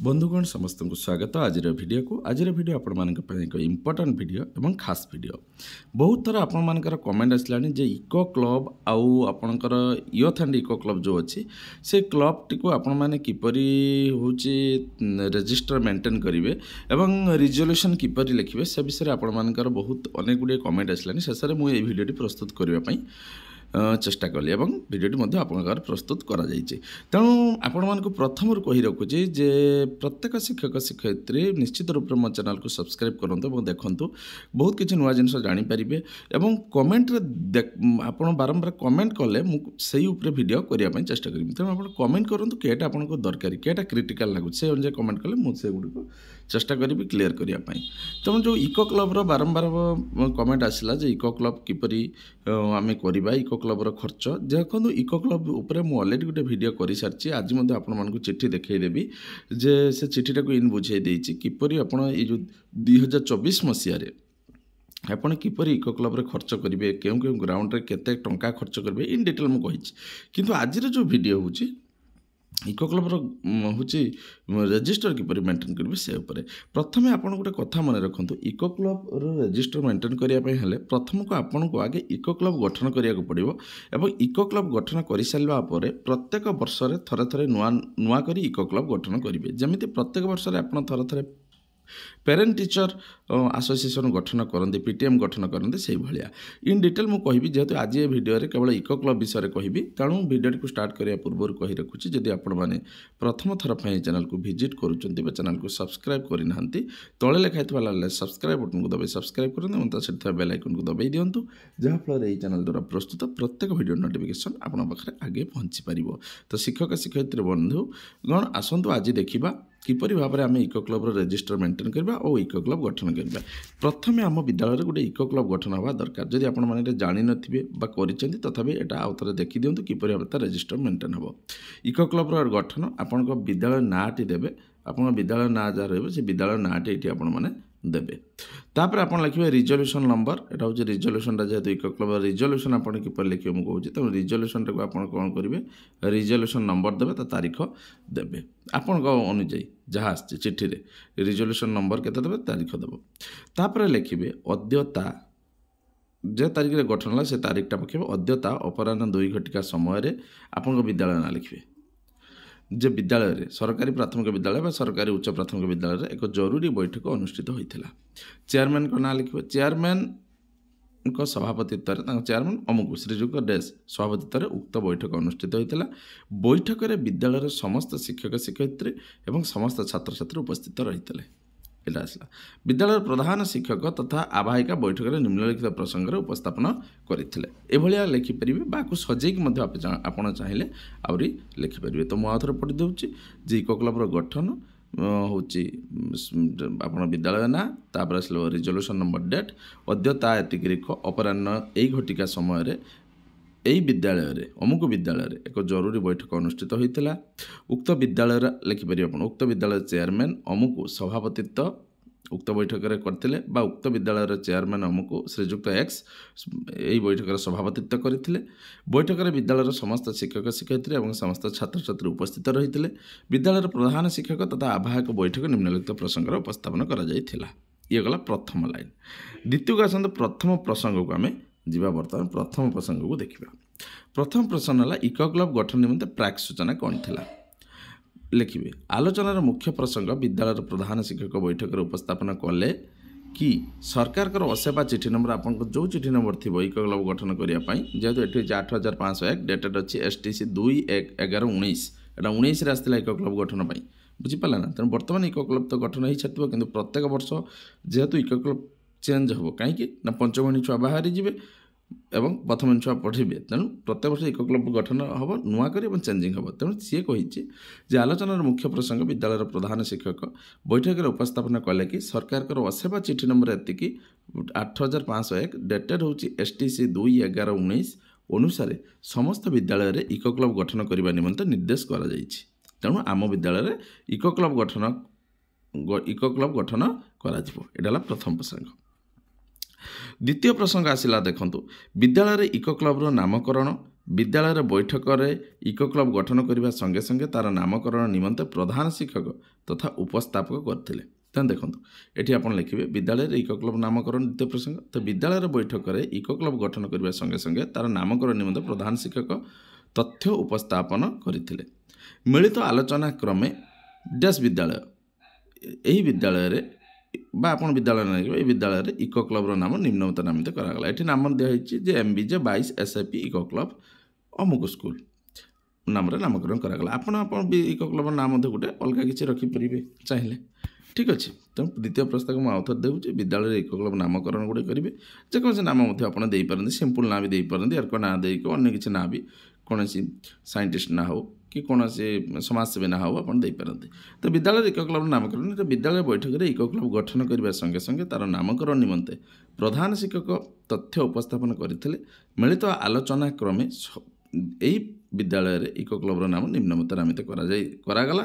বন্ধুগণ সমস্ত স্বাগত আজির ভিডিওকু আজির ভিডিও আপনার এক ইম্পর্টাট ভিডিও এবং খাস ভিডিও বহু থর আপনার কমেন্ট আসলা যে ইকো ক্লব আপনার ইয়থান্ড ইকো ক্লব যে অছি সে ক্লবটি আপনার কিপর হচ্ছে রেজিষ্টার মেটেন করবে এবং রিজলুশন কিপর লিখবে সে বিষয়ে আপনার বহু অনেকগুড়ি কমেন্ট আসলা শেষে মু এই ভিডিওটি প্রস্তুত করা চেষ্টা কলি এবং ভিডিওটি মধ্যে আপনার প্রস্তুত করা যাইছে তেমন আপনার প্রথমর কহি রাখুছি যে প্রত্যেক শিক্ষক শিক্ষয়িত্রী নিশ্চিত রূপে মো চ্যানেল সবসক্রাইব করতো এবং দেখুন বহুত কিছু নূয়া জিনিস জাঁপারে এবং কমেন্টরে আপনার বারম্বার কমেন্ট কলে মু সেই উপরে ভিডিও করা চেষ্টা করি তেমন আপনার কমেন্ট করতু কেটা আপনার দরকারি কেটা ক্রিটিকাল লাগুছে সেই অনুযায়ী কমেন্ট কলে মু সেগুড়ি চেষ্টা করি ক্লিয়ার করা তেমন যে ইকো ক্লবর বারম্বার কমেন্ট আসলা যে ইকো ক্লব কিপর আমি করা ইকো କମେଣ୍ଟ ଆସିଲା ଯେ ଇକୋ କ୍ଲବ୍ କିପରି ଅ, ଆମେ କରିବା ଇକୋ କ୍ଲବ୍ର ଖର୍ଚ୍ଚ ଦେଖନ୍ତୁ ଇକୋ କ୍ଲବ୍ ଉପରେ ମୁଁ ଅଲରେଡ଼ି ଗୋଟେ ଭିଡ଼ିଓ କରିସାରିଛି ଆଜି ମଧ୍ୟ ଆପଣମାନଙ୍କୁ ଚିଠି ଦେଖାଇଦେବି ଯେ ସେ ଚିଠିଟାକୁ ଇନ୍ ବୁଝାଇ ଦେଇଛି କିପରି ଆପଣ ଏଇ ଯେଉଁ ଦୁଇ ହଜାର ଚବିଶ ମସିହାରେ ଆପଣ କିପରି ଇକୋ କ୍ଲବ୍ରେ ଖର୍ଚ୍ଚ କରିବେ କେଉଁ କେଉଁ ଗ୍ରାଉଣ୍ଡରେ କେତେ ଟଙ୍କା ଖର୍ଚ୍ଚ କରିବେ ଇନ୍ ଡିଟେଲ୍ ମୁଁ କହିଛି। କିନ୍ତୁ ଆଜିର ଯେଉଁ ଭିଡ଼ିଓ ହେଉଛି ଇକୋ କ୍ଲବ୍ର ହେଉଛି ରେଜିଷ୍ଟର କିପରି ମେଣ୍ଟେନ୍ କରିବେ ସେ ଉପରେ। ପ୍ରଥମେ ଆପଣ ଗୋଟେ କଥା ମନେ ରଖନ୍ତୁ ଇକୋ କ୍ଲବ୍ର ରେଜିଷ୍ଟର ମେଣ୍ଟେନ୍ କରିବା ପାଇଁ ହେଲେ ପ୍ରଥମକୁ ଆପଣଙ୍କୁ ଆଗେ ଇକୋ କ୍ଲବ୍ ଗଠନ କରିବାକୁ ପଡ଼ିବ ଏବଂ ଇକୋ କ୍ଲବ୍ ଗଠନ କରିସାରିବା ପରେ ପ୍ରତ୍ୟେକ ବର୍ଷରେ ଥରେ ଥରେ ନୂଆ ନୂଆ କରି ଇକୋ କ୍ଲବ୍ ଗଠନ କରିବେ। ଯେମିତି ପ୍ରତ୍ୟେକ ବର୍ଷରେ ଆପଣ ଥରେ ଥରେ ପ୍ୟାରେଣ୍ଟ ଟିଚର ଆସୋସିଏସନ୍ ଗଠନ କରନ୍ତି ପି ଟି ଏମ୍ ଗଠନ କରନ୍ତି ସେଇଭଳିଆ। ଇନ୍ ଡିଟେଲ୍ ମୁଁ କହିବି ଯେହେତୁ ଆଜି ଏ ଭିଡ଼ିଓରେ କେବଳ ଇକୋ କ୍ଲବ୍ ବିଷୟରେ କହିବି ତେଣୁ ଭିଡ଼ିଓଟିକୁ ଷ୍ଟାର୍ଟ କରିବା ପୂର୍ବରୁ କହି ରଖୁଛି ଯଦି ଆପଣମାନେ ପ୍ରଥମ ଥର ପାଇଁ ଏ ଚ୍ୟାନେଲକୁ ଭିଜିଟ୍ କରୁଛନ୍ତି ବା ଚ୍ୟାନେଲକୁ ସବସ୍କ୍ରାଇବ୍ କରିନାହାନ୍ତି ତଳେ ଲେଖା ହେଇଥିବା ଲାଲ ସବସ୍କ୍ରାଇବ୍ ବଟନକୁ ଦବାଇ ସବସ୍କ୍ରାଇବ୍ କରନ୍ତୁ ଏବଂ ତା ସେଠି ଥିବା ବେଲ୍ ଆଇକନ୍କୁ ଦବାଇ ଦିଅନ୍ତୁ ଯାହାଫଳରେ ଏହି ଚ୍ୟାନେଲ ଦ୍ୱାରା ପ୍ରସ୍ତୁତ ପ୍ରତ୍ୟେକ ଭିଡ଼ିଓ ନୋଟିଫିକେସନ୍ ଆପଣଙ୍କ ପାଖରେ ଆଗେ ପହଞ୍ଚି ପାରିବ। ତ ଶିକ୍ଷକ ଶିକ୍ଷୟିତ୍ରୀ ବନ୍ଧୁ ଗଣ ଆସନ୍ତୁ ଆଜି ଦେଖିବା কিপর ভাবে আমি ইকো ক্লবর রেজিষ্টার মেটেন করা ও ইকো ক্লব গঠন করা প্রথমে আমার বিদ্যালয়ের গোটে ইকো ক্লব গঠন হওয়া দরকার যদি আপনার জানি নথিবে বা করছেন তথাপি এটা আউথরে দেখি দিও কিপর ভাবে তার রেজিষ্টার মেটেন হব ইকো ক্লবর গঠন আপনার বিদ্যালয় নাঁটি দেবে আপনার বিদ্যালয় না যা রয়েছে সেই বিদ্যালয় নাঁটি এটি আপনার দেবে। তাপরে আপনার লিখবে রিজলুশন নম্বর এটা হচ্ছে রিজলুশনটা যেহেতু ইকক নম্বর রিজলুশন আপনার কিপর লিখবে মু কହୁଛି তেমন রিজলুশনটাকে আপনার কোণ করবে রিজলুশন নম্বর দেবে তা তারিখ দেবে। আপনার অনুযায়ী যা আসছে চিঠিরে রিজলুশন নম্বর কেতে দেবে, তারিখ দেব। তাপরে লিখবে অদ্যতা, যে তারিখে গঠন হল সে তারিখটা পকাইবে অদ্যতা অপরাহ্ন দুই ঘটিকা সময়ের আপনার বিদ্যালয় না লিখবে। ଯେ ବିଦ୍ୟାଳୟରେ ସରକାରୀ ପ୍ରାଥମିକ ବିଦ୍ୟାଳୟ ବା ସରକାରୀ ଉଚ୍ଚ ପ୍ରାଥମିକ ବିଦ୍ୟାଳୟରେ ଏକ ଜରୁରୀ ବୈଠକ ଅନୁଷ୍ଠିତ ହୋଇଥିଲା। ଚେୟାରମ୍ୟାନ୍ଙ୍କ ନାଁ ଲେଖିବେ? ଚେୟାରମ୍ୟାନ୍ଙ୍କ ସଭାପତିତ୍ୱରେ ତାଙ୍କ ଚେୟାରମ୍ୟାନ୍ ଅମୁକ ଶ୍ରୀଯୁକ୍ତ ଡେସ୍ ସଭାପତିତ୍ୱରେ ଉକ୍ତ ବୈଠକ ଅନୁଷ୍ଠିତ ହୋଇଥିଲା। ବୈଠକରେ ବିଦ୍ୟାଳୟର ସମସ୍ତ ଶିକ୍ଷକ ଶିକ୍ଷୟିତ୍ରୀ ଏବଂ ସମସ୍ତ ଛାତ୍ରଛାତ୍ରୀ ଉପସ୍ଥିତ ରହିଥିଲେ। ଏଇଟା ଆସିଲା। ବିଦ୍ୟାଳୟର ପ୍ରଧାନ ଶିକ୍ଷକ ତଥା ଆବାହିକା ବୈଠକରେ ନିମ୍ନଲିଖିତ ପ୍ରସଙ୍ଗରେ ଉପସ୍ଥାପନ କରିଥିଲେ। ଏଭଳିଆ ଲେଖିପାରିବେ ବା ଆକୁ ସଜେଇକି ମଧ୍ୟ ଆପଣ ଚାହିଁଲେ ଆହୁରି ଲେଖିପାରିବେ। ତ ମୁଁ ଆଉ ଥରେ ପଢ଼ି ଦେଉଛି। ଯେ ଇକୋ କ୍ଲବ୍ର ଗଠନ ହେଉଛି ଆପଣ ବିଦ୍ୟାଳୟ ନାଁ ତାପରେ ଆସିଲ ରିଜଲ୍ୟୁସନ୍ ନମ୍ବର ଡେଟ୍ ଅଦ୍ୟତା ଏତିକି ରେଖ ଅପରାହ୍ନ ଏଇ ଘଟିକା ସମୟରେ ଏହି ବିଦ୍ୟାଳୟରେ ଅମୁକ ବିଦ୍ୟାଳୟରେ ଏକ ଜରୁରୀ ବୈଠକ ଅନୁଷ୍ଠିତ ହୋଇଥିଲା। ଉକ୍ତ ବିଦ୍ୟାଳୟର ଲେଖିପାରିବେ ଆପଣ ଉକ୍ତ ବିଦ୍ୟାଳୟ ଚେୟାରମ୍ୟାନ୍ ଅମୁକ ସଭାପତିତ୍ୱ ଉକ୍ତ ବୈଠକରେ କରିଥିଲେ ବା ଉକ୍ତ ବିଦ୍ୟାଳୟର ଚେୟାରମ୍ୟାନ୍ ଅମୁକ ଶ୍ରୀଯୁକ୍ତ ଏକ୍ସ ଏହି ବୈଠକରେ ସଭାପତିତ୍ୱ କରିଥିଲେ। ବୈଠକରେ ବିଦ୍ୟାଳୟର ସମସ୍ତ ଶିକ୍ଷକ ଶିକ୍ଷୟିତ୍ରୀ ଏବଂ ସମସ୍ତ ଛାତ୍ରଛାତ୍ରୀ ଉପସ୍ଥିତ ରହିଥିଲେ। ବିଦ୍ୟାଳୟର ପ୍ରଧାନ ଶିକ୍ଷକ ତଥା ଆବାହକ ବୈଠକ ନିମ୍ନଲିଖିତ ପ୍ରସଙ୍ଗର ଉପସ୍ଥାପନ କରାଯାଇଥିଲା। ଇଏ ଗଲା ପ୍ରଥମ ଲାଇନ୍। ଦ୍ୱିତୀୟକୁ ଆସନ୍ତୁ ପ୍ରଥମ ପ୍ରସଙ୍ଗକୁ ଆମେ ଯିବା ବର୍ତ୍ତମାନ ପ୍ରଥମ ପ୍ରସଙ୍ଗକୁ ଦେଖିବା। ପ୍ରଥମ ପ୍ରସଙ୍ଗ ହେଲା ଇକୋ କ୍ଲବ୍ ଗଠନ ନିମନ୍ତେ ପ୍ରାକ୍ ସୂଚନା କ'ଣ ଥିଲା? ଲେଖିବେ ଆଲୋଚନାର ମୁଖ୍ୟ ପ୍ରସଙ୍ଗ ବିଦ୍ୟାଳୟର ପ୍ରଧାନ ଶିକ୍ଷକ ବୈଠକରେ ଉପସ୍ଥାପନ କଲେ କି? ସରକାରଙ୍କର ଅସେବା ଚିଠି ନମ୍ବର ଆପଣଙ୍କ ଯେଉଁ ଚିଠି ନମ୍ବର ଥିବ ଇକୋ କ୍ଲବ୍ ଗଠନ କରିବା ପାଇଁ ଯେହେତୁ ଏଠି ହେଉଛି ଆଠ ହଜାର ପାଞ୍ଚଶହ ଏକ ଡେଟେഡ് ଅଛି ଏସ୍ ଟି ସି ଦୁଇ ଏକ ଏଗାର ଉଣେଇଶ। ଏଇଟା ଉଣେଇଶରେ ଆସିଥିଲା ଇକୋ କ୍ଲବ୍ ଗଠନ ପାଇଁ। ବୁଝିପାରିଲେ ନା? ତେଣୁ ବର୍ତ୍ତମାନ ଇକୋ କ୍ଲବ୍ ତ ଗଠନ ହେଇସାରିଥିବ କିନ୍ତୁ ପ୍ରତ୍ୟେକ ବର୍ଷ ଯେହେତୁ ଇକୋ କ୍ଲବ୍ ଚେଞ୍ଜ ହେବ। କାହିଁକି? ନା ପଞ୍ଚମଣି ଛୁଆ ବାହାରିଯିବେ ଏବଂ ପ୍ରଥମ ଛୁଆ ପଢ଼ିବେ। ତେଣୁ ପ୍ରତ୍ୟେକ ବର୍ଷ ଇକୋ କ୍ଲବ୍ ଗଠନ ହେବ ନୂଆ କରି ଏବଂ ଚେଞ୍ଜିଂ ହେବ। ତେଣୁ ସିଏ କହିଛି ଯେ ଆଲୋଚନାର ମୁଖ୍ୟ ପ୍ରସଙ୍ଗ ବିଦ୍ୟାଳୟର ପ୍ରଧାନ ଶିକ୍ଷକ ବୈଠକରେ ଉପସ୍ଥାପନ କଲେ କି ସରକାରଙ୍କର ଅସେବା ଚିଠି ନମ୍ବର ଏତିକି ଆଠ ହଜାର ପାଞ୍ଚଶହ ଏକ ଡେଟେଡ୍ ହେଉଛି ଏସ୍ ଟି ସି ଦୁଇ ଏଗାର ଉଣେଇଶ ଅନୁସାରେ ସମସ୍ତ ବିଦ୍ୟାଳୟରେ ଇକୋ କ୍ଲବ୍ ଗଠନ କରିବା ନିମନ୍ତେ ନିର୍ଦ୍ଦେଶ କରାଯାଇଛି। ତେଣୁ ଆମ ବିଦ୍ୟାଳୟରେ ଇକୋ କ୍ଲବ୍ ଗଠନ ଗ- ଇକୋ କ୍ଲବ୍ ଗଠନ କରାଯିବ। ଏଇଟା ହେଲା ପ୍ରଥମ ପ୍ରସଙ୍ଗ। ଦ୍ୱିତୀୟ ପ୍ରସଙ୍ଗ ଆସିଲା ଦେଖନ୍ତୁ। ବିଦ୍ୟାଳୟରେ ଇକୋ କ୍ଲବ୍ର ନାମକରଣ ବିଦ୍ୟାଳୟର ବୈଠକରେ ଇକୋ କ୍ଲବ୍ ଗଠନ କରିବା ସଙ୍ଗେ ସଙ୍ଗେ ତା'ର ନାମକରଣ ନିମନ୍ତେ ପ୍ରଧାନ ଶିକ୍ଷକ ତଥା ଉପସ୍ଥାପକ କରିଥିଲେ। ତେଣୁ ଦେଖନ୍ତୁ ଏଠି ଆପଣ ଲେଖିବେ ବିଦ୍ୟାଳୟରେ ଇକୋ କ୍ଲବ୍ ନାମକରଣ ଦ୍ୱିତୀୟ ପ୍ରସଙ୍ଗ। ତ ବିଦ୍ୟାଳୟର ବୈଠକରେ ଇକୋ କ୍ଲବ୍ ଗଠନ କରିବା ସଙ୍ଗେ ସଙ୍ଗେ ତା'ର ନାମକରଣ ନିମନ୍ତେ ପ୍ରଧାନ ଶିକ୍ଷକ ତଥ୍ୟ ଉପସ୍ଥାପନ କରିଥିଲେ। ମିଳିତ ଆଲୋଚନା କ୍ରମେ ଡ୍ୟାସ୍ ବିଦ୍ୟାଳୟ ଏହି ବିଦ୍ୟାଳୟରେ ବା ଆପଣ ବିଦ୍ୟାଳୟ ନେଇଯିବେ ଏହି ବିଦ୍ୟାଳୟରେ ଇକୋ କ୍ଲବ୍ର ନାମ ନିମ୍ନମତ ନାମିତ କରାଗଲା। ଏଠି ନାମ ଦିଆହେଇଛି ଯେ ଏମ୍ ବି ଜେ ବାଇଶ S A P eco club ଅମୁକ ସ୍କୁଲ। ନାମରେ ନାମକରଣ କରାଗଲା। ଆପଣ ଆପଣ ବି ଇକୋ କ୍ଲବ୍ର ନାଁ ମଧ୍ୟ ଗୋଟେ ଅଲଗା କିଛି ରଖିପାରିବେ ଚାହିଁଲେ। ଠିକ୍ ଅଛି ତେଣୁ ଦ୍ୱିତୀୟ ପ୍ରସ୍ତାବ ମୁଁ ଆଉଥରେ ଦେଉଛି। ବିଦ୍ୟାଳୟରେ ଇକୋ କ୍ଲବ୍ ନାମକରଣ ଗୁଡ଼ିକ କରିବେ। ଯେକୌଣସି ନାମ ମଧ୍ୟ ଆପଣ ଦେଇପାରନ୍ତି ସିମ୍ପଲ୍ ନାଁ ବି ଦେଇପାରନ୍ତି ଏରକ ନାଁ ଦେଇକି ଅନ୍ୟ କିଛି ନାଁ ବି କୌଣସି ସାଇଣ୍ଟିଷ୍ଟ ନାଁ ହେଉ କି କୌଣସି ସମାଜସେବୀ ନାଁ ହେଉ ଆପଣ ଦେଇପାରନ୍ତି। ତ ବିଦ୍ୟାଳୟରେ ଇକୋ କ୍ଲବ୍ର ନାମକରଣ ବିଦ୍ୟାଳୟ ବୈଠକରେ ଇକୋ କ୍ଲବ୍ ଗଠନ କରିବା ସଙ୍ଗେ ସଙ୍ଗେ ତା'ର ନାମକରଣ ନିମନ୍ତେ ପ୍ରଧାନ ଶିକ୍ଷକ ତଥ୍ୟ ଉପସ୍ଥାପନ କରିଥିଲେ। ମିଳିତ ଆଲୋଚନା କ୍ରମେ ଏହି ବିଦ୍ୟାଳୟରେ ଇକୋ କ୍ଲବ୍ର ନାମ ନିମ୍ନମତ ନାମିତ କରାଯାଇ କରାଗଲା।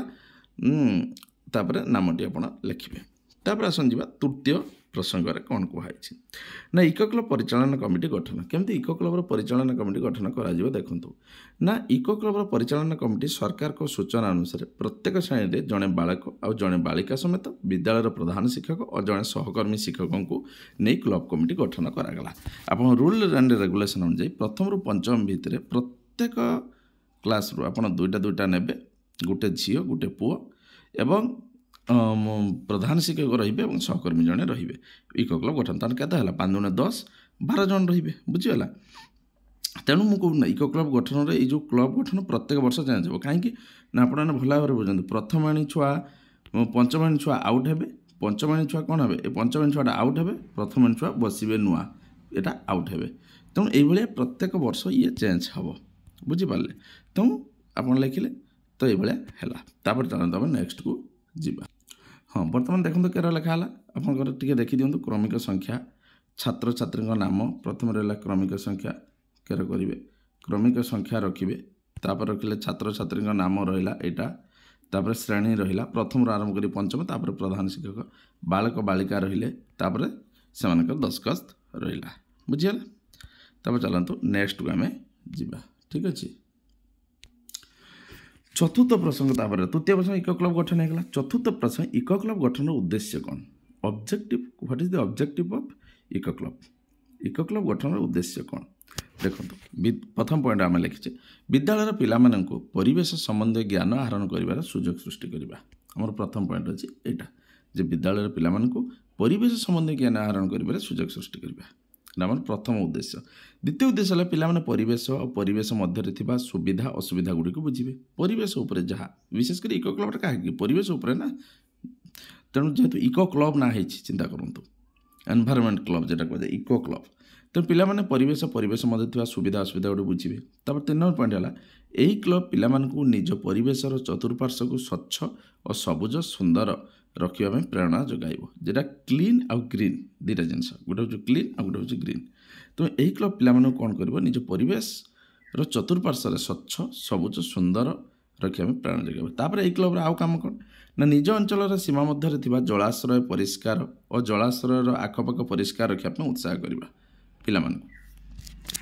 ତାପରେ ନାମଟି ଆପଣ ଲେଖିବେ। ତାପରେ ଆସନ୍ତୁ ଯିବା ତୃତୀୟ ପ୍ରସଙ୍ଗରେ କ'ଣ କୁହାଯାଇଛି ନା ଇକୋ କ୍ଲବ୍ ପରିଚାଳନା କମିଟି ଗଠନ। କେମିତି ଇକୋ କ୍ଲବ୍ର ପରିଚାଳନା କମିଟି ଗଠନ କରାଯିବ ଦେଖନ୍ତୁ। ନା ଇକୋ କ୍ଲବ୍ର ପରିଚାଳନା କମିଟି ସରକାରଙ୍କ ସୂଚନା ଅନୁସାରେ ପ୍ରତ୍ୟେକ ଶ୍ରେଣୀରେ ଜଣେ ବାଳକ ଆଉ ଜଣେ ବାଳିକା ସମେତ ବିଦ୍ୟାଳୟର ପ୍ରଧାନ ଶିକ୍ଷକ ଓ ଜଣେ ସହକର୍ମୀ ଶିକ୍ଷକଙ୍କୁ ନେଇ କ୍ଲବ୍ କମିଟି ଗଠନ କରାଗଲା। ଆପଣ ରୁଲ୍ ଆଣ୍ଡ ରେଗୁଲେସନ୍ ଅନୁଯାୟୀ ପ୍ରଥମରୁ ପଞ୍ଚମ ଭିତରେ ପ୍ରତ୍ୟେକ କ୍ଲାସ୍ରୁ ଆପଣ ଦୁଇଟା ଦୁଇଟା ନେବେ। ଗୋଟେ ଝିଅ ଗୋଟେ ପୁଅ ଏବଂ ପ୍ରଧାନ ଶିକ୍ଷକ ରହିବେ ଏବଂ ସହକର୍ମୀ ଜଣେ ରହିବେ। ଇକୋ କ୍ଲବ୍ ଗଠନ ତାର କେତେ ହେଲା? ପାଞ୍ଚ ଜଣ ଦଶ ବାର ଜଣ ରହିବେ ବୁଝିଗଲା? ତେଣୁ ମୁଁ କହୁନି ଇକୋ କ୍ଲବ୍ ଗଠନରେ ଏଇ ଯେଉଁ କ୍ଲବ୍ ଗଠନ ପ୍ରତ୍ୟେକ ବର୍ଷ ଚେଞ୍ଜ ହେବ। କାହିଁକି? ନା ଆପଣମାନେ ଭଲ ଭାବରେ ବୁଝନ୍ତୁ ପ୍ରଥମାଣୀ ଛୁଆ ପଞ୍ଚମାଣୀ ଛୁଆ ଆଉଟ୍ ହେବେ। ପଞ୍ଚମାଣୀ ଛୁଆ କ'ଣ ହେବେ? ଏ ପଞ୍ଚମାଣୀ ଛୁଆଟା ଆଉଟ୍ ହେବେ ପ୍ରଥମାଣୀ ଛୁଆ ବସିବେ ନୂଆ ଏଇଟା ଆଉଟ୍ ହେବେ। ତେଣୁ ଏଇଭଳିଆ ପ୍ରତ୍ୟେକ ବର୍ଷ ଇଏ ଚେଞ୍ଜ ହେବ ବୁଝିପାରିଲେ? ତେଣୁ ଆପଣ ଲେଖିଲେ ତ ଏଇଭଳିଆ ହେଲା। ତାପରେ ଚାଲନ୍ତୁ ଆମେ ନେକ୍ସଟକୁ ଯିବା। ହଁ ବର୍ତ୍ତମାନ ଦେଖନ୍ତୁ କେର ଲେଖା ହେଲା। ଆପଣଙ୍କର ଟିକେ ଦେଖିଦିଅନ୍ତୁ କ୍ରମିକ ସଂଖ୍ୟା। ଛାତ୍ରଛାତ୍ରୀଙ୍କ ନାମ ପ୍ରଥମେ ରହିଲା କ୍ରମିକ ସଂଖ୍ୟା କେର କରିବେ। କ୍ରମିକ ସଂଖ୍ୟା ରଖିବେ ତାପରେ ରଖିଲେ ଛାତ୍ରଛାତ୍ରୀଙ୍କ ନାମ ରହିଲା ଏଇଟା ତାପରେ ଶ୍ରେଣୀ ରହିଲା ପ୍ରଥମରୁ ଆରମ୍ଭ କରି ପଞ୍ଚମ ତାପରେ ପ୍ରଧାନ ଶିକ୍ଷକ ବାଳକ ବାଳିକା ରହିଲେ ତାପରେ ସେମାନଙ୍କର ଦଶଖତ ରହିଲା। ବୁଝିଗଲା ତାପରେ ଚାଲନ୍ତୁ ନେକ୍ସଟକୁ ଆମେ ଯିବା। ଠିକ୍ ଅଛି? ଚତୁର୍ଥ ପ୍ରସଙ୍ଗ ତାପରେ ତୃତୀୟ ପ୍ରସଙ୍ଗ ଇକୋ କ୍ଲବ୍ ଗଠନ ହେଇଗଲା। ଚତୁର୍ଥ ପ୍ରସଙ୍ଗ ଇକୋ କ୍ଲବ୍ ଗଠନର ଉଦ୍ଦେଶ୍ୟ କ'ଣ? Objective what is the objective of eco club eco club ଗଠନର ଉଦ୍ଦେଶ୍ୟ କ'ଣ? ଦେଖନ୍ତୁ ପ୍ରଥମ ପଏଣ୍ଟ ଆମେ ଲେଖିଛେ ବିଦ୍ୟାଳୟର ପିଲାମାନଙ୍କୁ ପରିବେଶ ସମ୍ବନ୍ଧୀୟ ଜ୍ଞାନ ଆହରଣ କରିବାର ସୁଯୋଗ ସୃଷ୍ଟି କରିବା। ଆମର ପ୍ରଥମ ପଏଣ୍ଟ ଅଛି ଏଇଟା ଯେ ବିଦ୍ୟାଳୟର ପିଲାମାନଙ୍କୁ ପରିବେଶ ସମ୍ବନ୍ଧୀୟ ଜ୍ଞାନ ଆହରଣ କରିବାରେ ସୁଯୋଗ ସୃଷ୍ଟି କରିବା। ଏଇଟା ଆମର ପ୍ରଥମ ଉଦ୍ଦେଶ୍ୟ ଦ୍ୱିତୀୟ ଉଦ୍ଦେଶ୍ୟ ହେଲା ପିଲାମାନେ ପରିବେଶ ଆଉ ପରିବେଶ ମଧ୍ୟରେ ଥିବା ସୁବିଧା ଅସୁବିଧା ଗୁଡ଼ିକୁ ବୁଝିବେ। ପରିବେଶ ଉପରେ ଯାହା ବିଶେଷ କରି ଇକୋ କ୍ଲବ୍ଟା କାହିଁକି? ପରିବେଶ ଉପରେ ନା ତେଣୁ ଯେହେତୁ ଇକୋ କ୍ଲବ୍ ନାଁ ହେଇଛି ଚିନ୍ତା କରନ୍ତୁ। ଏନ୍ଭାରମେଣ୍ଟ କ୍ଲବ୍ ଯେଟା କୁହାଯାଏ ଇକୋ କ୍ଲବ୍ ତେଣୁ ପିଲାମାନେ ପରିବେଶ ପରିବେଶ ମଧ୍ୟରେ ଥିବା ସୁବିଧା ଅସୁବିଧା ଗୁଡ଼ିକୁ ବୁଝିବେ। ତାପରେ ତିନି ନମ୍ବର ପଏଣ୍ଟ ହେଲା ଏହି କ୍ଲବ୍ ପିଲାମାନଙ୍କୁ ନିଜ ପରିବେଶର ଚତୁଃପାର୍ଶ୍ୱକୁ ସ୍ୱଚ୍ଛ ଓ ସବୁଜ ସୁନ୍ଦର ରଖିବା ପାଇଁ ପ୍ରେରଣା ଯୋଗାଇବ। ଯେଉଁଟା କ୍ଲିନ୍ ଆଉ ଗ୍ରୀନ୍ ଦୁଇଟା ଜିନିଷ ଗୋଟେ ହେଉଛି କ୍ଲିନ୍ ଆଉ ଗୋଟେ ହେଉଛି ଗ୍ରୀନ୍ ତେଣୁ ଏହି କ୍ଲବ୍ ପିଲାମାନଙ୍କୁ କ'ଣ କରିବ? ନିଜ ପରିବେଶର ଚତୁଃପାର୍ଶ୍ୱରେ ସ୍ୱଚ୍ଛ ସବୁଜ ସୁନ୍ଦର ରଖିବା ପାଇଁ ପ୍ରେରଣା ଯୋଗାଇବ। ତାପରେ ଏହି କ୍ଲବ୍ର ଆଉ କାମ କ'ଣ? ନା ନିଜ ଅଞ୍ଚଳର ସୀମା ମଧ୍ୟରେ ଥିବା ଜଳାଶ୍ରୟ ପରିଷ୍କାର ଓ ଜଳାଶ୍ରୟର ଆଖପାଖ ପରିଷ୍କାର ରଖିବା ପାଇଁ ଉତ୍ସାହ କରିବା। ପିଲାମାନଙ୍କୁ।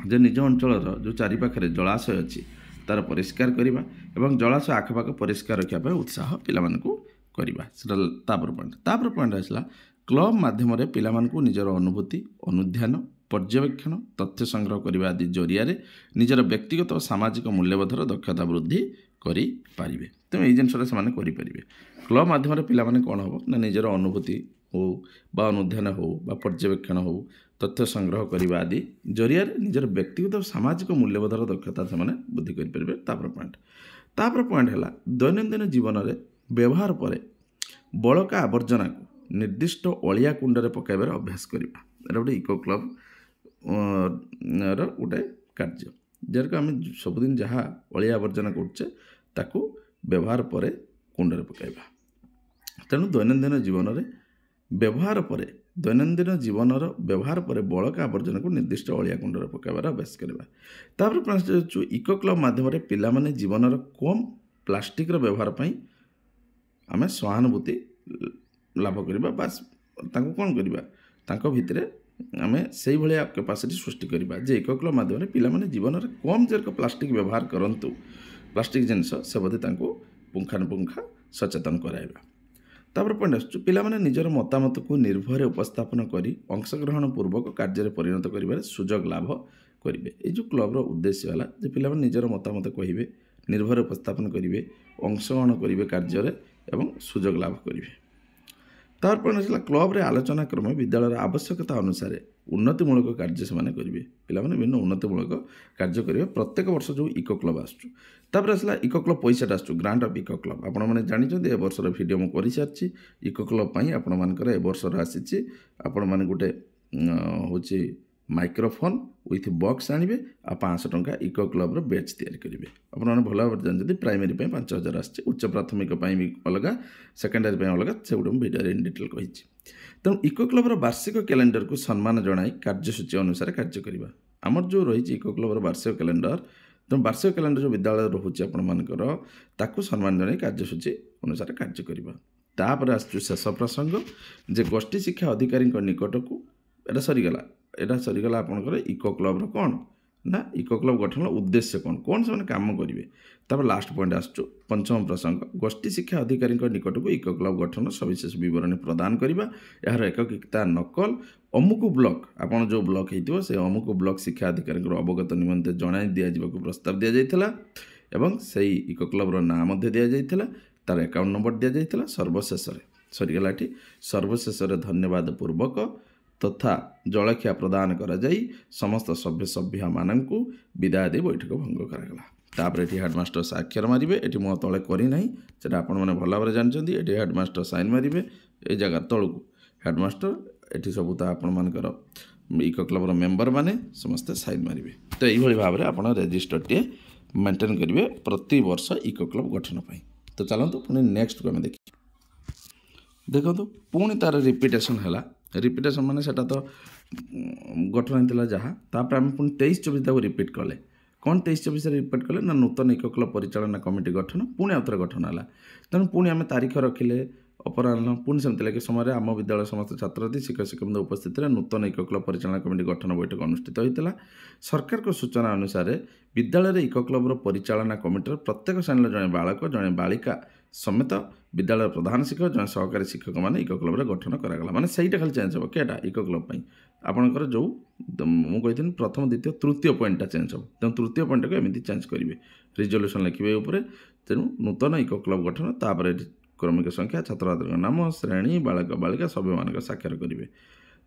ଯେ ନିଜ ଅଞ୍ଚଳର ଯେଉଁ ଚାରିପାଖରେ ଜଳାଶୟ ଅଛି ତା'ର ପରିଷ୍କାର କରିବା ଏବଂ ଜଳାଶୟ ଆଖପାଖ ପରିଷ୍କାର ରଖିବା ପାଇଁ ଉତ୍ସାହ ପିଲାମାନଙ୍କୁ କରିବା। ସେଟା ତାପରେ ପଏଣ୍ଟ ତାପରେ ପଏଣ୍ଟ ଆସିଲା କ୍ଲବ୍ ମାଧ୍ୟମରେ ପିଲାମାନଙ୍କୁ ନିଜର ଅନୁଭୂତି ଅନୁଧ୍ୟାନ ପର୍ଯ୍ୟବେକ୍ଷଣ ତଥ୍ୟ ସଂଗ୍ରହ କରିବା ଆଦି ଜରିଆରେ ନିଜର ବ୍ୟକ୍ତିଗତ ଓ ସାମାଜିକ ମୂଲ୍ୟବୋଧର ଦକ୍ଷତା ବୃଦ୍ଧି କରିପାରିବେ। ତେଣୁ ଏଇ ଜିନିଷଟା ସେମାନେ କରିପାରିବେ। କ୍ଲବ୍ ମାଧ୍ୟମରେ ପିଲାମାନେ କ'ଣ ହେବ? ନା ନିଜର ଅନୁଭୂତି ହେଉ ବା ଅନୁଧ୍ୟାନ ହେଉ ବା ପର୍ଯ୍ୟବେକ୍ଷଣ ହେଉ ତଥ୍ୟ ସଂଗ୍ରହ କରିବା ଆଦି ଜରିଆରେ ନିଜର ବ୍ୟକ୍ତିଗତ ଓ ସାମାଜିକ ମୂଲ୍ୟବୋଧର ଦକ୍ଷତା ସେମାନେ ବୃଦ୍ଧି କରିପାରିବେ। ତାପରେ ପଏଣ୍ଟ ତାପରେ ପଏଣ୍ଟ ହେଲା ଦୈନନ୍ଦିନ ଜୀବନରେ ବ୍ୟବହାର ପରେ ବଳକା ଆବର୍ଜନାକୁ ନିର୍ଦ୍ଦିଷ୍ଟ ଅଳିଆ କୁଣ୍ଡରେ ପକାଇବାର ଅଭ୍ୟାସ କରିବା। ଏଇଟା ଗୋଟେ ଇକୋ କ୍ଲବ୍ ର ଗୋଟେ କାର୍ଯ୍ୟ। ଯାହାକୁ ଆମେ ସବୁଦିନ ଯାହା ଅଳିଆ ଆବର୍ଜନା କରୁଛେ ତାକୁ ବ୍ୟବହାର ପରେ କୁଣ୍ଡରେ ପକାଇବା। ତେଣୁ ଦୈନନ୍ଦିନ ଜୀବନରେ ବ୍ୟବହାର ପରେ ଦୈନନ୍ଦିନ ଜୀବନର ବ୍ୟବହାର ପରେ ବଳକା ଆବର୍ଜନାକୁ ନିର୍ଦ୍ଦିଷ୍ଟ ଅଳିଆ କୁଣ୍ଡରେ ପକାଇବାର ଅଭ୍ୟାସ କରିବା। ତାପରେ ଯେଉଁ ଇକୋ କ୍ଲବ୍ ମାଧ୍ୟମରେ ପିଲାମାନେ ଜୀବନର କମ୍ ପ୍ଲାଷ୍ଟିକ୍ର ବ୍ୟବହାର ପାଇଁ ଆମେ ସହାନୁଭୂତି ଲାଭ କରିବା ବା ତାଙ୍କୁ କ'ଣ କରିବା? ତାଙ୍କ ଭିତରେ ଆମେ ସେଇଭଳିଆ କାପାସିଟି ସୃଷ୍ଟି କରିବା ଯେ ଇକୋ କ୍ଲବ୍ ମାଧ୍ୟମରେ ପିଲାମାନେ ଜୀବନରେ କମ୍ ଜେରକ ପ୍ଲାଷ୍ଟିକ୍ ବ୍ୟବହାର କରନ୍ତୁ। ପ୍ଲାଷ୍ଟିକ୍ ଜିନିଷ ସେ ବୋଧେ ତାଙ୍କୁ ପୁଙ୍ଖାନୁପୁଙ୍ଖା ସଚେତନ କରାଇବା। ତାପରେ ପଏଣ୍ଟ ଆସୁଛୁ ପିଲାମାନେ ନିଜର ମତାମତକୁ ନିର୍ଭୟରେ ଉପସ୍ଥାପନ କରି ଅଂଶଗ୍ରହଣ ପୂର୍ବକ କାର୍ଯ୍ୟରେ ପରିଣତ କରିବାରେ ସୁଯୋଗ ଲାଭ କରିବେ। ଏଇ ଯେଉଁ କ୍ଲବ୍ର ଉଦ୍ଦେଶ୍ୟ ହେଲା ଯେ ପିଲାମାନେ ନିଜର ମତାମତ କହିବେ ନିର୍ଭର ଉପସ୍ଥାପନ କରିବେ ଅଂଶଗ୍ରହଣ କରିବେ କାର୍ଯ୍ୟରେ ଏବଂ ସୁଯୋଗ ଲାଭ କରିବେ। ତାର ପଏଣ୍ଟ ଆସିଲା କ୍ଲବ୍ରେ ଆଲୋଚନା କ୍ରମେ ବିଦ୍ୟାଳୟର ଆବଶ୍ୟକତା ଅନୁସାରେ ଉନ୍ନତିମୂଳକ କାର୍ଯ୍ୟ ସେମାନେ କରିବେ। ପିଲାମାନେ ବିଭିନ୍ନ ଉନ୍ନତିମୂଳକ କାର୍ଯ୍ୟ କରିବେ। ପ୍ରତ୍ୟେକ ବର୍ଷ ଯେଉଁ ଇକୋ କ୍ଲବ୍ ଆସୁଛୁ ତାପରେ ଆସିଲା ଇକୋ କ୍ଲବ୍ ପଇସାଟା ଆସୁଛୁ ଗ୍ରାଣ୍ଟ ଅଫ୍ ଇକୋ କ୍ଲବ୍ ଆପଣମାନେ ଜାଣିଛନ୍ତି ଏ ବର୍ଷର ଭିଡ଼ିଓ ମୁଁ କରିସାରିଛି। ଇକୋ କ୍ଲବ୍ ପାଇଁ ଆପଣମାନଙ୍କର ଏ ବର୍ଷର ଆସିଛି। ଆପଣମାନେ ଗୋଟେ ହେଉଛି ମାଇକ୍ରୋଫୋନ୍ ୱିଥ୍ ବକ୍ସ ଆଣିବେ। ଆଉ ପାଞ୍ଚଶହ ଟଙ୍କା ଇକୋ କ୍ଲବ୍ର ବେଚ୍ ତିଆରି କରିବେ। ଆପଣମାନେ ଭଲ ଭାବରେ ଜାଣିଛନ୍ତି ପ୍ରାଇମେରୀ ପାଇଁ ପାଞ୍ଚ ହଜାର ଆସିଛି। ଉଚ୍ଚ ପ୍ରାଥମିକ ପାଇଁ ବି ଅଲଗା ସେକେଣ୍ଡାରୀ ପାଇଁ ଅଲଗା ସେଗୁଡ଼ା ମୁଁ ଭିଡ଼ିଓରେ ଇନ୍ ଡିଟେଲ୍ କହିଛି। ତେଣୁ ଇକୋ କ୍ଲବ୍ର ବାର୍ଷିକ କ୍ୟାଲେଣ୍ଡରକୁ ସମ୍ମାନ ଜଣାଇ କାର୍ଯ୍ୟସୂଚୀ ଅନୁସାରେ କାର୍ଯ୍ୟ କରିବା। ଆମର ଯେଉଁ ରହିଛି ଇକୋ କ୍ଲବ୍ର ବାର୍ଷିକ କ୍ୟାଲେଣ୍ଡର ତେଣୁ ବାର୍ଷିକ କ୍ୟାଲେଣ୍ଡର ଯେଉଁ ବିଦ୍ୟାଳୟ ରହୁଛି ଆପଣମାନଙ୍କର ତାକୁ ସମ୍ମାନ ଜଣାଇ କାର୍ଯ୍ୟସୂଚୀ ଅନୁସାରେ କାର୍ଯ୍ୟ କରିବା। ତାପରେ ଆସୁଛୁ ଶେଷ ପ୍ରସଙ୍ଗ ଯେ ଗୋଷ୍ଠୀ ଶିକ୍ଷା ଅଧିକାରୀଙ୍କ ନିକଟକୁ ଏଇଟା ସରିଗଲା ଏଇଟା ସରିଗଲା ଆପଣଙ୍କର ଇକୋ କ୍ଲବ୍ର କ'ଣ? ନା ଇକୋ କ୍ଲବ୍ ଗଠନର ଉଦ୍ଦେଶ୍ୟ କ'ଣ? କ'ଣ ସେମାନେ କାମ କରିବେ? ତାପରେ ଲାଷ୍ଟ ପଏଣ୍ଟ ଆସୁଛୁ ପଞ୍ଚମ ପ୍ରସଙ୍ଗ। ଗୋଷ୍ଠୀ ଶିକ୍ଷା ଅଧିକାରୀଙ୍କ ନିକଟକୁ ଇକୋ କ୍ଲବ୍ ଗଠନ ସବିଶେଷ ବିବରଣୀ ପ୍ରଦାନ କରିବା। ଏହାର ଏକକିତା ନକଲ। ଅମୁକ ବ୍ଲକ ଆପଣ ଯେଉଁ ବ୍ଲକ ହେଇଥିବ ସେ ଅମୁକ ବ୍ଲକ ଶିକ୍ଷା ଅଧିକାରୀଙ୍କର ଅବଗତ ନିମନ୍ତେ ଜଣାଇ ଦିଆଯିବାକୁ ପ୍ରସ୍ତାବ ଦିଆଯାଇଥିଲା ଏବଂ ସେଇ ଇକୋ କ୍ଲବ୍ର ନାଁ ମଧ୍ୟ ଦିଆଯାଇଥିଲା। ତାର ଆକାଉଣ୍ଟ ନମ୍ବର ଦିଆଯାଇଥିଲା ସର୍ବଶେଷରେ। ସରିଗଲା ଏଠି। ସର୍ବଶେଷରେ ଧନ୍ୟବାଦ ପୂର୍ବକ ତଥା ଜଳଖିଆ ପ୍ରଦାନ କରାଯାଇ ସମସ୍ତ ସଭ୍ୟ ସଭ୍ୟାମାନଙ୍କୁ ବିଦାୟ ଦେଇ ବୈଠକ ଭଙ୍ଗ କରାଗଲା ତାପରେ ଏଠି ହେଡ଼ମାଷ୍ଟର ସ୍ୱାକ୍ଷର ମାରିବେ ଏଠି ମୁଁ ତଳେ କରିନାହିଁ ସେଇଟା ଆପଣମାନେ ଭଲ ଭାବରେ ଜାଣିଛନ୍ତି ଏଠି ହେଡ଼ମାଷ୍ଟର ସାଇନ୍ ମାରିବେ ଏଇ ଜାଗା ତଳକୁ ହେଡ଼ମାଷ୍ଟର ଏଠି ସବୁ ତ ଆପଣମାନଙ୍କର ଇକୋ କ୍ଲବ୍ର ମେମ୍ବରମାନେ ସମସ୍ତେ ସାଇନ୍ ମାରିବେ ତ ଏଇଭଳି ଭାବରେ ଆପଣ ରେଜିଷ୍ଟରଟିଏ ମେଣ୍ଟେନ୍ କରିବେ ପ୍ରତିବର୍ଷ ଇକୋ କ୍ଲବ୍ ଗଠନ ପାଇଁ ତ ଚାଲନ୍ତୁ ପୁଣି ନେକ୍ସଟକୁ ଆମେ ଦେଖିବା ଦେଖନ୍ତୁ ପୁଣି ତା'ର ରିପିଟେସନ୍ ହେଲା ରିପିଟେସନ୍ ମାନେ ସେଇଟା ତ ଗଠନ ହେଇଥିଲା ଯାହା। ତାପରେ ଆମେ ପୁଣି ତେଇଶ ଚବିଶ ତାକୁ ରିପିଟ୍ କଲେ। କ'ଣ ତେଇଶ ଚବିଶରେ ରିପିଟ୍ କଲେ? ନା ନୂତନ କ୍ଲବ୍ ପରିଚାଳନା କମିଟି ଗଠନ ପୁଣି ଆଉଥରେ ଗଠନ ହେଲା। ତେଣୁ ପୁଣି ଆମେ ତାରିଖ ରଖିଲେ ଅପରାହ୍ନ ପୁଣି ସେମିତି ଲାଗି ସମୟରେ ଆମ ବିଦ୍ୟାଳୟ ସମସ୍ତ ଛାତ୍ରଛାତ୍ରୀ ଶିକ୍ଷକ ଶିକ୍ଷକଙ୍କ ଉପସ୍ଥିତିରେ ନୂତନ କ୍ଲବ୍ ପରିଚାଳନା କମିଟି ଗଠନ ବୈଠକ ଅନୁଷ୍ଠିତ ହୋଇଥିଲା। ସରକାରଙ୍କ ସୂଚନା ଅନୁସାରେ ବିଦ୍ୟାଳୟରେ ଇକୋ କ୍ଲବ୍ର ପରିଚାଳନା କମିଟିର ପ୍ରତ୍ୟେକ ଶ୍ରେଣୀର ଜଣେ ବାଳକ ଜଣେ ବାଳିକା ସମେତ ବିଦ୍ୟାଳୟର ପ୍ରଧାନ ଶିକ୍ଷକ ଜଣେ ସହକାରୀ ଶିକ୍ଷକମାନେ ଇକୋ କ୍ଲବ୍ରେ ଗଠନ କରାଗଲା। ମାନେ ସେଇଟା ଖାଲି ଚେଞ୍ଜ ହେବ। କେଟା? ଇକୋ କ୍ଲବ୍ ପାଇଁ। ଆପଣଙ୍କର ଯେଉଁ ମୁଁ କହିଥିଲି ପ୍ରଥମ ଦ୍ୱିତୀୟ ତୃତୀୟ ପଏଣ୍ଟଟା ଚେଞ୍ଜ ହେବ। ତେଣୁ ତୃତୀୟ ପଏଣ୍ଟଟାକୁ ଏମିତି ଚେଞ୍ଜ କରିବେ। ରିଜଲ୍ୟୁସନ୍ ଲେଖିବେ ଉପରେ। ତେଣୁ ନୂତନ ଇକୋ କ୍ଲବ୍ ଗଠନ ତାପରେ କ୍ରମିକ ସଂଖ୍ୟା ଛାତ୍ରଛାତ୍ରୀଙ୍କ ନାମ ଶ୍ରେଣୀ ବାଳକ ବାଳିକା ସଭ୍ୟମାନଙ୍କ ସ୍ୱାକ୍ଷର କରିବେ।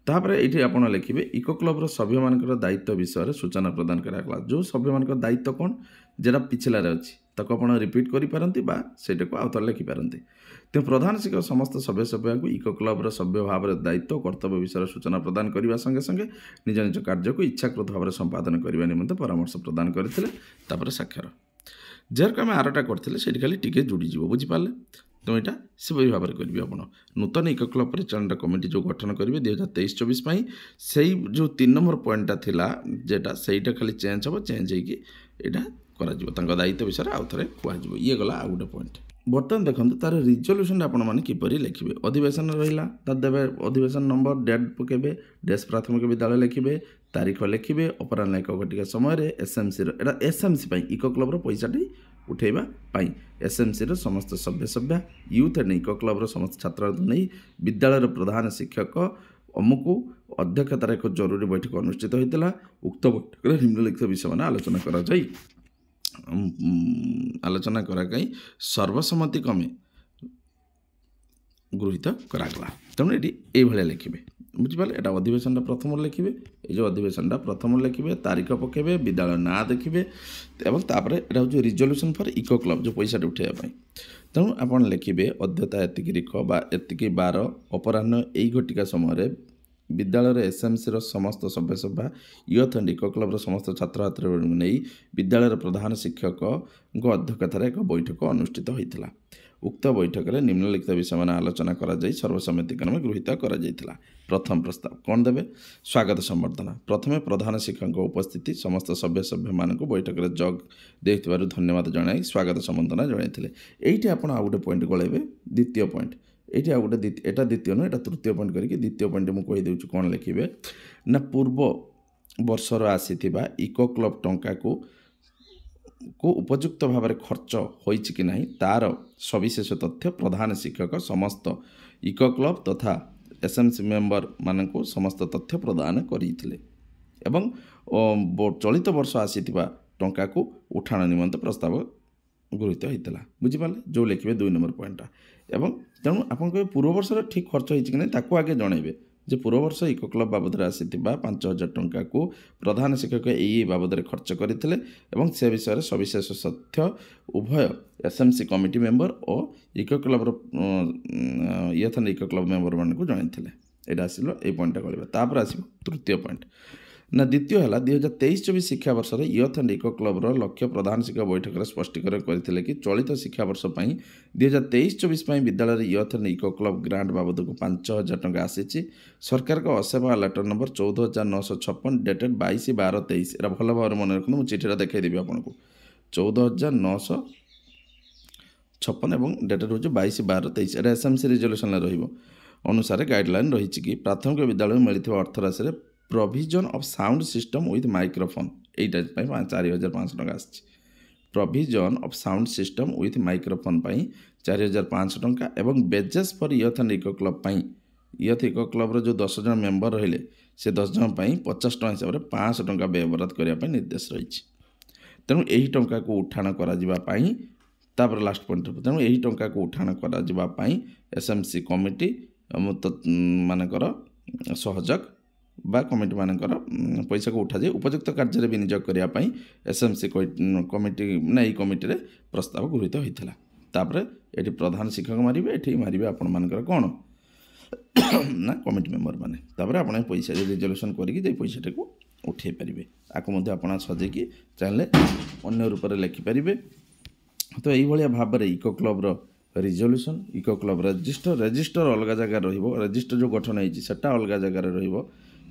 ତାପରେ ଏଇଠି ଆପଣ ଲେଖିବେ ଇକୋ କ୍ଲବ୍ର ସଭ୍ୟମାନଙ୍କର ଦାୟିତ୍ୱ ବିଷୟରେ ସୂଚନା ପ୍ରଦାନ କରାଗଲା। ଯେଉଁ ସଭ୍ୟମାନଙ୍କ ଦାୟିତ୍ୱ କ'ଣ? ଯେଉଁଟା ପିଛିଲାରେ ଅଛି। ତାକୁ ଆପଣ ରିପିଟ୍ କରିପାରନ୍ତି ବା ସେଇଟାକୁ ଆଉ ଥରେ ଲେଖିପାରନ୍ତି। ତେଣୁ ପ୍ରଧାନ ଶିକ୍ଷକ ସମସ୍ତ ସଭ୍ୟ ସଭ୍ୟଙ୍କୁ ଇକୋ କ୍ଲବ୍ର ସଭ୍ୟ ଭାବରେ ଦାୟିତ୍ୱ କର୍ତ୍ତବ୍ୟ ବିଷୟରେ ସୂଚନା ପ୍ରଦାନ କରିବା ସଙ୍ଗେ ସଙ୍ଗେ ନିଜ ନିଜ କାର୍ଯ୍ୟକୁ ଇଚ୍ଛାକୃତ ଭାବରେ ସମ୍ପାଦନ କରିବା ନିମନ୍ତେ ପରାମର୍ଶ ପ୍ରଦାନ କରିଥିଲେ ତାପରେ ସ୍ୱାକ୍ଷର ଯେହେତୁ ଆମେ ଆରଟା କରିଥିଲେ ସେଇଠି ଖାଲି ଟିକେ ଯୋଡ଼ିଯିବ ବୁଝିପାରିଲେ? ତେଣୁ ଏଇଟା ସେଭଳି ଭାବରେ କରିବେ ଆପଣ। ନୂତନ ଇକୋ କ୍ଲବ୍ ପରିଚାଳନା କମିଟି ଯେଉଁ ଗଠନ କରିବେ ଦୁଇ ହଜାର ତେଇଶ ଚବିଶ ପାଇଁ ସେଇ ଯେଉଁ ତିନି ନମ୍ବର ପଏଣ୍ଟଟା ଥିଲା ଯେଟା ସେଇଟା ଖାଲି ଚେଞ୍ଜ ହେବ ଚେଞ୍ଜ ହେଇକି ଏଇଟା କରାଯିବ। ତାଙ୍କ ଦାୟିତ୍ୱ ବିଷୟରେ ଆଉ ଥରେ କୁହାଯିବ। ଇଏ ଗଲା ଆଉ ଗୋଟେ ପଏଣ୍ଟ ବର୍ତ୍ତମାନ ଦେଖନ୍ତୁ ତାର ରିଜଲ୍ୟୁସନ୍ ଆପଣମାନେ କିପରି ଲେଖିବେ? ଅଧିବେଶନ ରହିଲା ତାର ଦେବେ ଅଧିବେଶନ ନମ୍ବର ଡେଟ୍ ପକାଇବେ ଡେସ୍ ପ୍ରାଥମିକ ବିଦ୍ୟାଳୟ ଲେଖିବେ ତାରିଖ ଲେଖିବେ ଅପରାହ୍ନ ଏକ ଘଟିକା ସମୟରେ ଏସ୍ଏମ୍ସିର ଏଇଟା ଏସ୍ଏମ୍ସି ପାଇଁ ଇକୋ କ୍ଲବ୍ର ପଇସାଟି ଉଠାଇବା ପାଇଁ। ଏସ୍ଏମ୍ସିର ସମସ୍ତ ସଭ୍ୟ ସଭ୍ୟା ୟୁଥ୍ ଆଣ୍ଡ ଇକୋ କ୍ଲବ୍ର ସମସ୍ତ ଛାତ୍ରଙ୍କୁ ନେଇ ବିଦ୍ୟାଳୟର ପ୍ରଧାନ ଶିକ୍ଷକ ଅମୁକୁ ଅଧ୍ୟକ୍ଷତାରେ ଏକ ଜରୁରୀ ବୈଠକ ଅନୁଷ୍ଠିତ ହୋଇଥିଲା। ଉକ୍ତ ବୈଠକରେ ନିମ୍ନଲିଖିତ ବିଷୟମାନେ ଆଲୋଚନା କରାଯାଇ ଆଲୋଚନା କରାଯାଇ ସର୍ବସମ୍ମତି କ୍ରମେ ଗୃହୀତ କରାଗଲା। ତେଣୁ ଏଠି ଏଇଭଳିଆ ଲେଖିବେ। ବୁଝିପାରିଲେ? ଏଇଟା ଅଧିବେଶନଟା ପ୍ରଥମରେ ଲେଖିବେ। ଏଇ ଯେଉଁ ଅଧିବେଶନଟା ପ୍ରଥମରେ ଲେଖିବେ ତାରିଖ ପକାଇବେ ବିଦ୍ୟାଳୟ ନାଁ ଦେଖିବେ ଏବଂ ତାପରେ ଏଇଟା ହେଉଛି ରିଜଲ୍ୟୁସନ୍ ଫର୍ ଇକୋ କ୍ଲବ୍ ଯେଉଁ ପଇସାଟା ଉଠାଇବା ପାଇଁ। ତେଣୁ ଆପଣ ଲେଖିବେ ଅଧ୍ୟତା ଏତିକି ରିଖ ବା ଏତିକି ବାର ଅପରାହ୍ନ ଏଇ ଘଟିକା ସମୟରେ ବିଦ୍ୟାଳୟର ଏସ୍ଏମ୍ସିର ସମସ୍ତ ସଭ୍ୟସଭା ୟୁଥ୍ ଆଣ୍ଡ ଇକୋ କ୍ଲବ୍ର ସମସ୍ତ ଛାତ୍ରଛାତ୍ରୀଙ୍କୁ ନେଇ ବିଦ୍ୟାଳୟର ପ୍ରଧାନ ଶିକ୍ଷକଙ୍କ ଅଧ୍ୟକ୍ଷତାରେ ଏକ ବୈଠକ ଅନୁଷ୍ଠିତ ହୋଇଥିଲା। ଉକ୍ତ ବୈଠକରେ ନିମ୍ନଲିଖିତ ବିଷୟମାନ ଆଲୋଚନା କରାଯାଇ ସର୍ବସମ୍ମତିକ୍ରମେ ଗୃହୀତ କରାଯାଇଥିଲା। ପ୍ରଥମ ପ୍ରସ୍ତାବ କ'ଣ ଦେବେ? ସ୍ୱାଗତ ସମ୍ବର୍ଦ୍ଧନା। ପ୍ରଥମେ ପ୍ରଧାନ ଶିକ୍ଷକଙ୍କ ଉପସ୍ଥିତି ସମସ୍ତ ସଭ୍ୟ ସଭ୍ୟମାନଙ୍କୁ ବୈଠକରେ ଯୋଗ ଦେଇଥିବାରୁ ଧନ୍ୟବାଦ ଜଣାଇ ସ୍ୱାଗତ ସମ୍ବର୍ଦ୍ଧନା ଜଣାଇଥିଲେ। ଏଇଠି ଆପଣ ଆଉ ଗୋଟେ ପଏଣ୍ଟ ଗଳାଇବେ। ଦ୍ୱିତୀୟ ପଏଣ୍ଟ ଏଇଠି ଆଉ ଗୋଟେ ଏଇଟା ଦ୍ୱିତୀୟ ନୁହେଁ ଏଇଟା ତୃତୀୟ ପଏଣ୍ଟ କରିକି ଦ୍ୱିତୀୟ ପଏଣ୍ଟ ମୁଁ କହିଦେଉଛି କ'ଣ ଲେଖିବେ? ନା ପୂର୍ବ ବର୍ଷର ଆସିଥିବା ଇକୋ କ୍ଲବ୍ ଟଙ୍କାକୁ କୁ ଉପଯୁକ୍ତ ଭାବରେ ଖର୍ଚ୍ଚ ହୋଇଛି କି ନାହିଁ ତା'ର ସବିଶେଷ ତଥ୍ୟ ପ୍ରଧାନ ଶିକ୍ଷକ ସମସ୍ତ ଇକୋ କ୍ଲବ୍ ତଥା ଏସ୍ ଏମ୍ ସି ମେମ୍ବରମାନଙ୍କୁ ସମସ୍ତ ତଥ୍ୟ ପ୍ରଦାନ କରିଥିଲେ ଏବଂ ଚଳିତ ବର୍ଷ ଆସିଥିବା ଟଙ୍କାକୁ ଉଠାଣ ନିମନ୍ତେ ପ୍ରସ୍ତାବ ଗୃହୀତ ହୋଇଥିଲା। ବୁଝିପାରିଲେ? ଯେଉଁ ଲେଖିବେ ଦୁଇ ନମ୍ବର ପଏଣ୍ଟଟା ଏବଂ ତେଣୁ ଆପଣ ପୂର୍ବ ବର୍ଷର ଠିକ୍ ଖର୍ଚ୍ଚ ହେଇଛି କି ନାହିଁ ତାକୁ ଆଗେ ଜଣାଇବେ। ଯେ ପୂର୍ବ ବର୍ଷ ଇକୋ କ୍ଲବ୍ ବାବଦରେ ଆସିଥିବା ପାଞ୍ଚ ହଜାର ଟଙ୍କାକୁ ପ୍ରଧାନ ଶିକ୍ଷକ ଏଇ ଏଇ ବାବଦରେ ଖର୍ଚ୍ଚ କରିଥିଲେ ଏବଂ ସେ ବିଷୟରେ ସବିଶେଷ ତଥ୍ୟ ଉଭୟ S M C committee member ଓ ଇକୋ କ୍ଲବ୍ର ଇଏଥନ ଇକୋ କ୍ଲବ୍ ମେମ୍ବରମାନଙ୍କୁ ଜଣାଇଥିଲେ। ଏଇଟା ଆସିଲ ଏଇ ପଏଣ୍ଟଟା କହିବା ତାପରେ ଆସିବ ତୃତୀୟ ପଏଣ୍ଟ ନା ଦ୍ୱିତୀୟ ହେଲା ଦୁଇ ହଜାର ତେଇଶ ଚବିଶ ଶିକ୍ଷାବର୍ଷରେ ଇୟଥ୍ ଆଣ୍ଡ ଇକୋ କ୍ଲବ୍ର ଲକ୍ଷ୍ୟ ପ୍ରଧାନ ଶିକ୍ଷକ ବୈଠକରେ ସ୍ପଷ୍ଟୀକରଣ କରିଥିଲେ କି ଚଳିତ ଶିକ୍ଷାବର୍ଷ ପାଇଁ ଦୁଇ ହଜାର ତେଇଶ ଚବିଶ ପାଇଁ ବିଦ୍ୟାଳୟରେ youth and eco club grant ବାବଦକୁ ପାଞ୍ଚ ହଜାର ଟଙ୍କା ଆସିଛି। ସରକାରଙ୍କ ଅସେବା ଲେଟର ନମ୍ବର ଚଉଦ ହଜାର ନଅଶହ ଛପନ ଡେଟେଡ୍ ବାଇଶ ବାର ତେଇଶ ଏଇଟା ଭଲ ଭାବରେ ମନେ ରଖନ୍ତୁ ମୁଁ ଚିଠିଟା ଦେଖାଇଦେବି ଆପଣଙ୍କୁ। ଚଉଦ ହଜାର ନଅଶହ ଛପନ ଏବଂ ଡେଟେଡ୍ ହେଉଛି ବାଇଶ ବାର ତେଇଶ ଏଇଟା ଏସ୍ ଏମ୍ ସି ରିଜଲ୍ୟୁସନ୍ରେ ରହିବ। ଅନୁସାରେ ଗାଇଡ଼ଲାଇନ୍ ରହିଛି କି ପ୍ରାଥମିକ ବିଦ୍ୟାଳୟରୁ ମିଳିଥିବା ଅର୍ଥ ରାଶିରେ provision of sound system with microphone ଏଇଟା ପାଇଁ ପାଞ୍ଚ- ଚାରି ହଜାର ପାଞ୍ଚଶହ ଟଙ୍କା ଆସିଛି provision of sound system with microphone ପାଇଁ ଚାରି ହଜାର ପାଞ୍ଚଶହ ଟଙ୍କା ଏବଂ badges for youth and eco club ପାଇଁ ଇୟଥ୍ ଇକୋ କ୍ଲବ୍ର ଯେଉଁ ଦଶ ଜଣ ମେମ୍ବର ରହିଲେ ସେ ଦଶ ଜଣ ପାଇଁ ପଚାଶ ଟଙ୍କା ହିସାବରେ ପାଞ୍ଚଶହ ଟଙ୍କା ବ୍ୟୟବରାଦ କରିବା ପାଇଁ ନିର୍ଦ୍ଦେଶ ରହିଛି ତେଣୁ ଏହି ଟଙ୍କାକୁ ଉଠାଣ କରାଯିବା ପାଇଁ ତାପରେ ଲାଷ୍ଟ ପଏଣ୍ଟ ତେଣୁ ଏହି ଟଙ୍କାକୁ ଉଠାଣ କରାଯିବା ପାଇଁ ଏସ୍ ଏମ୍ ସି କମିଟି ଆମ ତ- ମାନଙ୍କର ସହଯୋଗ ବା କମିଟିମାନଙ୍କର ପଇସାକୁ ଉଠାଯାଇ ଉପଯୁକ୍ତ କାର୍ଯ୍ୟରେ ବିନିଯୋଗ କରିବା ପାଇଁ ଏସ୍ ଏମ୍ ସି କମିଟି ନା ଏଇ କମିଟିରେ ପ୍ରସ୍ତାବ ଗୃହୀତ ହୋଇଥିଲା। ତାପରେ ଏଠି ପ୍ରଧାନ ଶିକ୍ଷକ ମାରିବେ ଏଠି ମାରିବେ ଆପଣମାନଙ୍କର କ'ଣ? ନା କମିଟି ମେମ୍ବରମାନେ ତାପରେ ଆପଣ ପଇସା ରିଜଲ୍ୟୁସନ୍ କରିକି ଯେ ପଇସାଟାକୁ ଉଠାଇ ପାରିବେ। ଆକୁ ମଧ୍ୟ ଆପଣ ସଜେଇକି ଚାହିଁଲେ ଅନ୍ୟ ରୂପରେ ଲେଖିପାରିବେ ତ ଏଇଭଳିଆ ଭାବରେ eco କ୍ଲବ୍ର resolution eco club register register ଅଲଗା ଜାଗାରେ ରହିବ। ରେଜିଷ୍ଟର ଯେଉଁ ଗଠନ ହେଇଛି ସେଟା ଅଲଗା ଜାଗାରେ ରହିବ।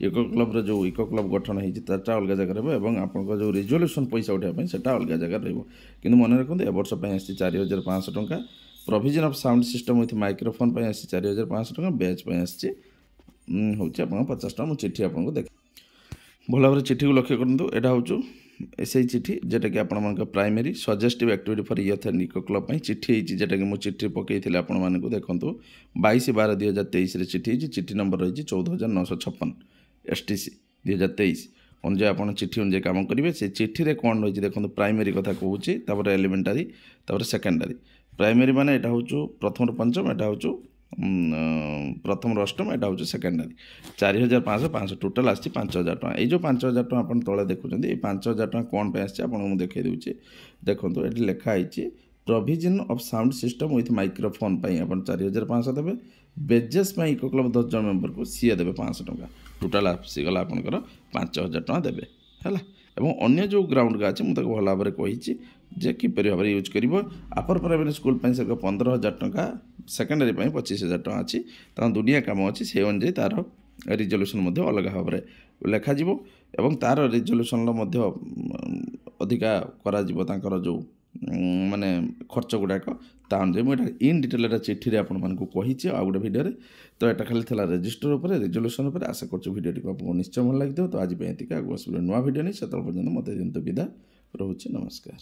ଇକୋ କ୍ଲବ୍ର ଯେଉଁ ଇକୋ କ୍ଲବ୍ ଗଠନ ହେଇଛି ସେଟା ଅଲଗା ଜାଗାରେ ରହିବ ଏବଂ ଆପଣଙ୍କ ଯେଉଁ ରିଜଲ୍ୟୁସନ୍ ପଇସା ଉଠାଇବା ପାଇଁ ସେଟା ଅଲଗା ଜାଗାରେ ରହିବ କିନ୍ତୁ ମନେ ରଖନ୍ତୁ ଏ ବର୍ଷ ପାଇଁ ଆସିଛି ଚାରି ହଜାର ପାଞ୍ଚଶହ ଟଙ୍କା provision of sound system with microphone ପାଇଁ ଆସିଛି ଚାରି ହଜାର ପାଞ୍ଚଶହ ଟଙ୍କା ବ୍ୟାଚ୍ ପାଇଁ ଆସିଛି ଉଁ, ହେଉଛି ଆପଣଙ୍କ ପଚାଶ ଟଙ୍କା ମୁଁ ଚିଠି ଆପଣଙ୍କୁ ଦେଖ ଭଲ ଭାବରେ ଚିଠିକୁ ଲକ୍ଷ୍ୟ କରନ୍ତୁ ଏଇଟା ହେଉଛି ସେଇ ଚିଠି ଯେଉଁଟାକି ଆପଣମାନଙ୍କ primary suggestive activity for youth and eco club ପାଇଁ ଚିଠି ହେଇଛି ଯେଉଁଟାକି ମୁଁ ଚିଠି ପକାଇଥିଲି ଆପଣମାନଙ୍କୁ ଦେଖନ୍ତୁ ବାଇଶ ବାର ଦୁଇ ହଜାର ତେଇଶରେ ଚିଠି ହେଇଛି ଚିଠି ନମ୍ବର ରହିଛି ଚଉଦ ହଜାର ନଅଶହ ଛପନ ଏସ୍ ଟି ସି ଦୁଇ ହଜାର ତେଇଶ ଅନୁଯାୟୀ ଆପଣ ଚିଠି ଅନୁଯାୟୀ କାମ କରିବେ। ସେ ଚିଠିରେ କ'ଣ ରହିଛି ଦେଖନ୍ତୁ ପ୍ରାଇମେରୀ କଥା କହୁଛି ତାପରେ ଏଲିମେଣ୍ଟାରୀ ତାପରେ ସେକେଣ୍ଡାରୀ ପ୍ରାଇମେରୀ ମାନେ ଏଇଟା ହେଉଛୁ ପ୍ରଥମରୁ ପଞ୍ଚମ ଏଇଟା ହେଉଛୁ ପ୍ରଥମରୁ ଅଷ୍ଟମ ଏଇଟା ହେଉଛି ସେକେଣ୍ଡାରୀ ଚାରି ହଜାର ପାଞ୍ଚଶହ ପାଞ୍ଚଶହ ଟୋଟାଲ୍ ଆସିଛି ପାଞ୍ଚ ହଜାର ଟଙ୍କା। ଏଇ ଯେଉଁ ପାଞ୍ଚ ହଜାର ଟଙ୍କା ଆପଣ ତଳେ ଦେଖୁଛନ୍ତି ଏଇ ପାଞ୍ଚ ହଜାର ଟଙ୍କା କ'ଣ ପାଇଁ ଆସିଛି ଆପଣଙ୍କୁ ମୁଁ ଦେଖାଇ ଦେଉଛି। ଦେଖନ୍ତୁ ଏଠି ଲେଖା ହେଇଛି provision of sound system with microphone ପାଇଁ ଆପଣ ଚାରି ହଜାର ପାଞ୍ଚଶହ ଦେବେ। ବେଜେସ୍ ପାଇଁ ଇକୋ କ୍ଲବ୍ ଦଶ ଜଣ ମେମ୍ବରକୁ ସିଏ ଦେବେ ପାଞ୍ଚଶହ ଟଙ୍କା। ଟୋଟାଲ୍ ଆସିଗଲା ଆପଣଙ୍କର ପାଞ୍ଚ ହଜାର ଟଙ୍କା ଦେବେ ହେଲା। ଏବଂ ଅନ୍ୟ ଯେଉଁ ଗ୍ରାଉଣ୍ଡ ଅଛି ମୁଁ ତାକୁ ଭଲ ଭାବରେ କହିଛି ଯେ କିପରି ଭାବରେ ୟୁଜ୍ କରିବ। ଆପର ପ୍ରାଇମେରୀ ସ୍କୁଲ୍ ପାଇଁ ସେଟା ପନ୍ଦର ହଜାର ଟଙ୍କା ସେକେଣ୍ଡାରୀ ପାଇଁ ପଚିଶ ହଜାର ଟଙ୍କା ଅଛି। ତାଙ୍କ ଦୁନିଆ କାମ ଅଛି ସେ ଅନୁଯାୟୀ ତା'ର ରିଜଲ୍ୟୁସନ୍ ମଧ୍ୟ ଅଲଗା ଭାବରେ ଲେଖାଯିବ। ଏବଂ ତା'ର ରିଜଲ୍ୟୁସନ୍ର ମଧ୍ୟ ଉଁ, ଅଧିକା କରାଯିବ ତାଙ୍କର ଯେଉଁ ଉଁ, ମାନେ ଖର୍ଚ୍ଚ ଗୁଡ଼ାକ ତା ଅନୁଯାୟୀ ମୁଁ ଏଇଟା ଇନ୍ ଡିଟେଲ୍ ଏଟା ଚିଠିରେ ଆପଣମାନଙ୍କୁ କହିଛି ଆଉ ଗୋଟେ ଭିଡ଼ିଓରେ ତ ଏଇଟା ଖାଲି ଥିଲା ରେଜିଷ୍ଟର ଉପରେ ରେଜଲ୍ୟୁସନ୍ ଉପରେ। ଆଶା କରୁଛୁ ଭିଡ଼ିଓଟିକୁ ଆପଣଙ୍କୁ ନିଶ୍ଚୟ ଭଲ ଲାଗିଥିବ। ତ ଆଜି ପାଇଁ ଏତିକି। ଆଗକୁ ଆସିଲେ ନୂଆ ଭିଡ଼ିଓ ନେଇ ସେତେବେଳେ ପର୍ଯ୍ୟନ୍ତ ମୋତେ ଦିଅନ୍ତୁ ବିଦା। ରହୁଛି ନମସ୍କାର।